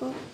어?